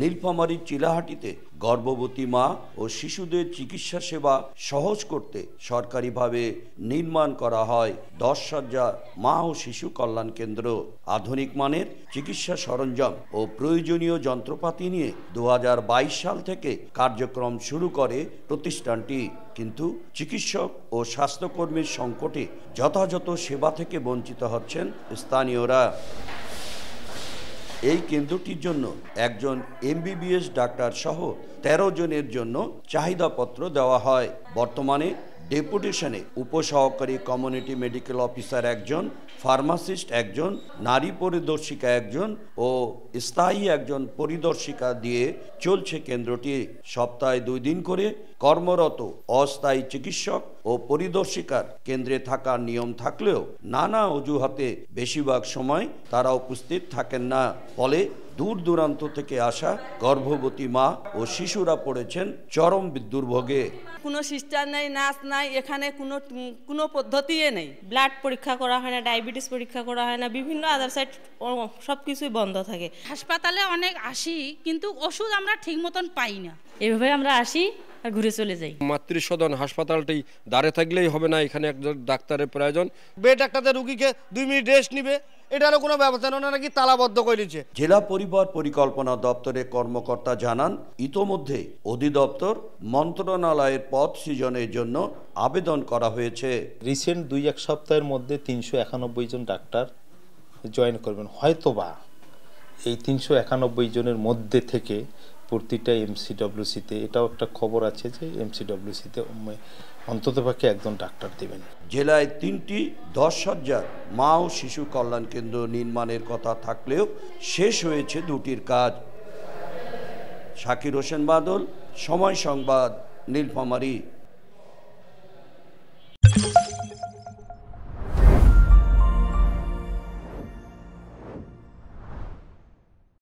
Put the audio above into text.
নীলফামারীর চিলাহাটিতে গর্ভবতী মা ও শিশুদের চিকিৎসা সেবা সহজ করতে সরকারিভাবে নির্মাণ করা হয় দশ সজ্জা মা ও শিশু কল্যাণ কেন্দ্র। আধুনিক মানের চিকিৎসা সরঞ্জাম ও প্রয়োজনীয় যন্ত্রপাতি নিয়ে দু হাজার বাইশ সাল থেকে কার্যক্রম শুরু করে প্রতিষ্ঠানটি। কিন্তু চিকিৎসক ও স্বাস্থ্যকর্মীর সংকটে যথাযথ সেবা থেকে বঞ্চিত হচ্ছেন স্থানীয়রা। এই কেন্দ্রটির জন্য একজন এমবিবিএস ডাক্তার সহ তেরো জনের জন্য চাহিদাপত্র দেওয়া হয়। বর্তমানে ডেপুটেশনে উপসহকারী কমিউনিটি মেডিকেল অফিসার একজন, ফার্মাসিস্ট একজন, নারী পরিদর্শিকা একজন ও স্থায়ী একজন পরিদর্শিকা দিয়ে চলছে কেন্দ্রটি। সপ্তাহে দুই দিন করে কর্মরত অস্থায়ী চিকিৎসক ও পরিদর্শিকার কেন্দ্রে থাকার নিয়ম থাকলেও নানা অজুহাতে বেশিরভাগ সময় তারা উপস্থিত থাকেন না। ফলে দূর দূরান্ত থেকে আসা গর্ভবতী মা ও শিশুরা পড়েছেন চরম দুর্ভোগে। কোনো সিস্টার নাই নার্স নাই এখানে কোনো কোনো পদ্ধতি নেই। ব্লাড পরীক্ষা করা হয় না ডায়াবেটিস পরীক্ষা করা হয় না বিভিন্ন আদার সাইড সব কিছুই বন্ধ থাকে। হাসপাতালে অনেক আসি কিন্তু ওষুধ আমরা ঠিক মতন পাই না। এভাবে আমরা আসি ঘুরে চলে যাই। মাতৃসদন হাসপাতালটি দাঁড়ে থাকলেই হবে না এখানে একজন ডাক্তারের প্রয়োজন। বেড একটাতে রুগীকে দুই মিনিট রেস্ট নিবে এটারও কোনো ব্যবস্থা নেই নাকি তালাবদ্ধ করে দিচ্ছে জেলা পরিবার পরিকল্পনা দপ্তরের কর্মকর্তা জানান ইতোমধ্যে অধিদপ্তর মন্ত্রণালয়ের পদ সৃজনের জন্য আবেদন করা হয়েছে। রিসেন্ট দুই এক সপ্তাহের মধ্যে তিনশো একানব্বই জন ডাক্তার জয়েন করবেন। হয়তোবা এই তিনশো একানব্বই জনের মধ্যে থেকে প্রতিটা এমসিডব্লিউসিতে এটাও একটা খবর আছে যে এমসিডব্লিউসিতে অন্ততপক্ষে একজন ডাক্তার দেবেন। জেলায় তিনটি দশ সজ্জার মা ও শিশু কল্যাণ কেন্দ্র নির্মাণের কথা থাকলেও শেষ হয়েছে দুটির কাজ। শাকির হোসেন বাদল, সময় সংবাদ, নীলফামারী।